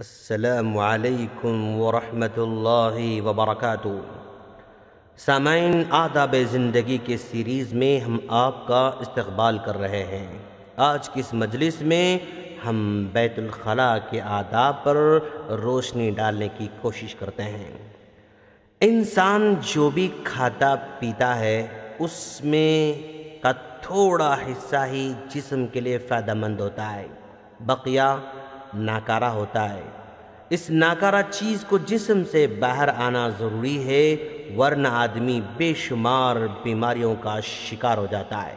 السلام علیکم ورحمۃ اللہ وبرکاتہ سامعین آداب زندگی کے سیریز میں ہم آپ کا استقبال کر رہے ہیں آج کی اس مجلس میں ہم بیت الخلاء کے آداب پر روشنی ڈالنے کی کوشش کرتے ہیں انسان جو بھی کھاتا پیتا ہے اس میں کا تھوڑا حصہ ہی جسم کے لیے فائدہ مند ہوتا ہے بقیہ ناکارہ ہوتا ہے۔ اس ناکارہ چیز کو جسم سے باہر آنا ضروری ہے، ورنہ آدمی بے شمار بیماریوں کا شکار ہو جاتا ہے۔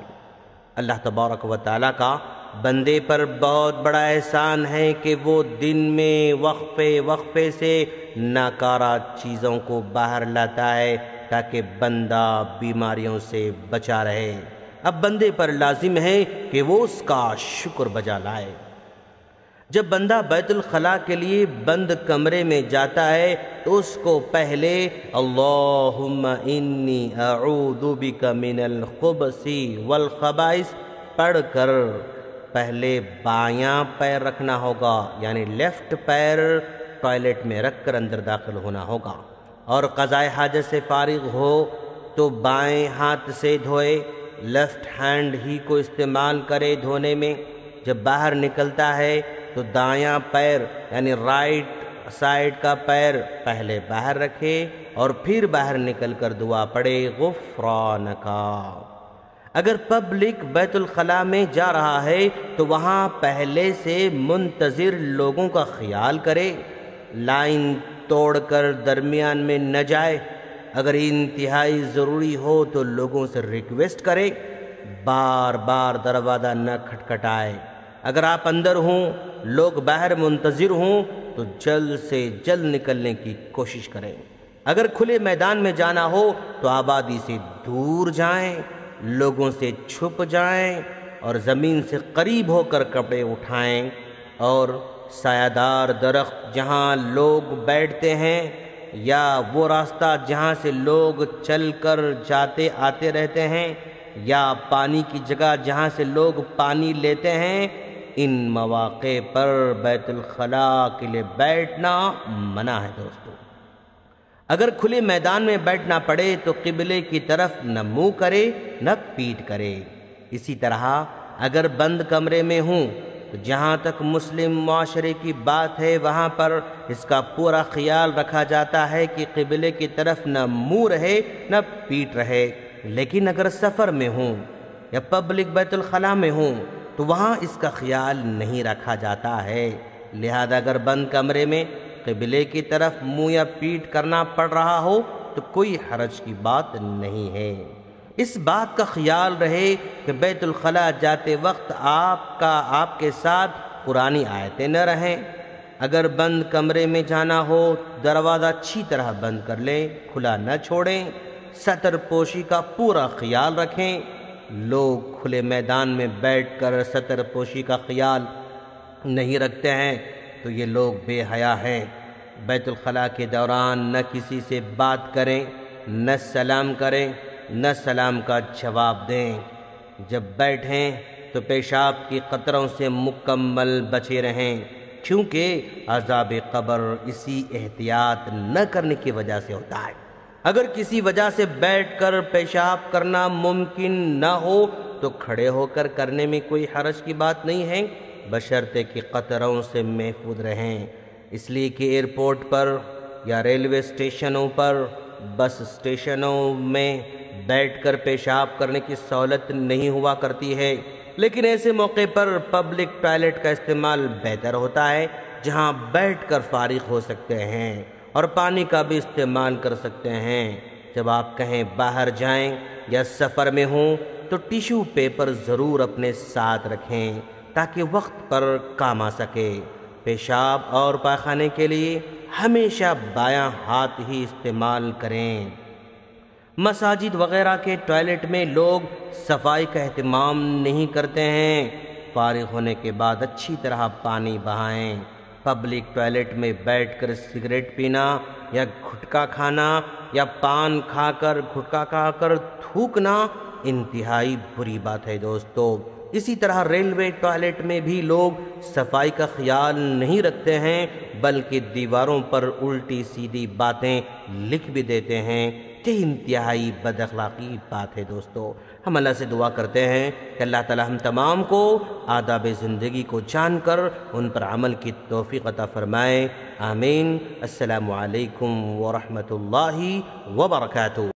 اللہ تبارک و تعالیٰ کا بندے پر بہت بڑا احسان ہے کہ وہ دن میں وقفے وقفے سے ناکارہ چیزوں کو باہر لاتا ہے تاکہ بندہ بیماریوں سے بچا رہے۔ اب بندے پر لازم ہے کہ وہ اس کا شکر بجا لائے۔ جب بندہ بیت الخلاء کے لیے بند کمرے میں جاتا ہے، تو اس کو پہلے اللہم انی اعوذ بک من الخبث والخبائث پڑھ کر پہلے بایاں پیر رکھنا ہوگا یعنی لیفٹ پیر ٹوائلٹ میں رکھ کر اندر داخل ہونا ہوگا۔ اور قضاء حاجت سے فارغ ہو تو بائیں ہاتھ سے دھوئے، لیفٹ ہینڈ ہی کو استعمال کرے دھونے میں۔ جب باہر نکلتا ہے تو دایاں پیر یعنی رائٹ سائڈ کا پیر پہلے باہر رکھے اور پھر باہر نکل کر دعا پڑے غفرانکا اگر پبلک بیت الخلاء میں جا رہا ہے تو وہاں پہلے سے منتظر لوگوں کا خیال کرے۔ لائن توڑ کر درمیان میں نہ جائے۔ اگر انتہائی ضروری ہو تو لوگوں سے ریکویسٹ کرے۔ بار بار دروازہ نہ کھٹکھٹائے۔ اگر آپ اندر ہوں لوگ باہر منتظر ہوں تو جلد سے جلد نکلنے کی کوشش کریں۔ اگر کھلے میدان میں جانا ہو تو آبادی سے دور جائیں، لوگوں سے چھپ جائیں اور زمین سے قریب ہو کر کپڑے اٹھائیں۔ اور سایہ دار درخت جہاں لوگ بیٹھتے ہیں یا وہ راستہ جہاں سے لوگ چل کر جاتے آتے رہتے ہیں یا پانی کی جگہ جہاں سے لوگ پانی لیتے ہیں ان مواقع پر بیت الخلاء کے لیے بیٹھنا منع ہے دوستو۔ اگر کھلے میدان میں بیٹھنا پڑے تو قبلے کی طرف نہ منہ کرے، نہ پیٹ کرے۔ اسی طرح اگر بند کمرے میں ہوں تو جہاں تک مسلم معاشرے کی بات ہے، وہاں پر اس کا پورا خیال رکھا جاتا ہے کہ قبلے کی طرف نہ منہ رہے، نہ پیٹ رہے۔ لیکن اگر سفر میں ہوں یا پبلک بیت الخلاء میں ہوں تو وہاں اس کا خیال نہیں رکھا جاتا ہے۔ لہذا اگر بند کمرے میں قبلے کی طرف منہ یا پیٹ کرنا پڑ رہا ہو تو کوئی حرج کی بات نہیں ہے۔ اس بات کا خیال رہے کہ بیت الخلاء جاتے وقت آپ کا آپ کے ساتھ قرآنی آیتیں نہ رہیں۔ اگر بند کمرے میں جانا ہو، دروازہ اچھی طرح بند کر لیں، کھلا نہ چھوڑیں، سطر پوشی کا پورا خیال رکھیں۔ لوگ کھلے میدان میں بیٹھ کر سطر پوشی کا خیال نہیں رکھتے ہیں، تو یہ لوگ بے حیا ہیں۔ بیت الخلاء کے دوران نہ کسی سے بات کریں، نہ سلام کریں، نہ سلام کا جواب دیں۔ جب بیٹھیں تو پیشاب کی قطروں سے مکمل بچے رہیں، کیونکہ عذاب قبر اسی احتیاط نہ کرنے کی وجہ سے ہوتا ہے۔ اگر کسی وجہ سے بیٹھ کر پیشاب کرنا ممکن نہ ہو، تو کھڑے ہو کر کرنے میں کوئی حرج کی بات نہیں ہے۔ بشرطے کی قطروں سے محفوظ رہیں۔ اس لیے کہ ایئرپورٹ پر یا ریلوے اسٹیشنوں پر، بس اسٹیشنوں میں بیٹھ کر پیشاب کرنے کی سہولت نہیں ہوا کرتی ہے۔ لیکن ایسے موقع پر پبلک ٹوائلٹ کا استعمال بہتر ہوتا ہے، جہاں بیٹھ کر فارغ ہو سکتے ہیں۔ اور پانی کا بھی استعمال کر سکتے ہیں۔ جب آپ کہیں باہر جائیں یا سفر میں ہوں، تو ٹیشو پیپر ضرور اپنے ساتھ رکھیں تاکہ وقت پر کام آ سکے۔ پیشاب اور پاخانے کے لیے ہمیشہ بایاں ہاتھ ہی استعمال کریں۔ مساجد وغیرہ کے ٹوائلٹ میں لوگ صفائی کا اہتمام نہیں کرتے ہیں۔ فارغ ہونے کے بعد اچھی طرح پانی بہائیں۔ پبلک ٹوائلٹ میں بیٹھ کر سگریٹ پینا یا گھٹکا کھانا یا پان کھا کر گھٹکا کھا کر تھوکنا انتہائی بری بات ہے دوستو۔ اسی طرح ریلوے ٹوائلٹ میں بھی لوگ صفائی کا خیال نہیں رکھتے ہیں، بلکہ دیواروں پر الٹی سیدھی باتیں لکھ بھی دیتے ہیں۔ یہ انتہائی بد اخلاقی بات ہے دوستو۔ ہم اللہ سے دعا کرتے ہیں کہ اللہ تعالی ہم تمام کو آداب زندگی کو جان کر ان پر عمل کی توفیق عطا فرمائے۔ آمین۔ السلام علیکم ورحمۃ اللہ وبرکاتہ۔